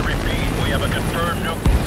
I repeat, we have a confirmed nuke.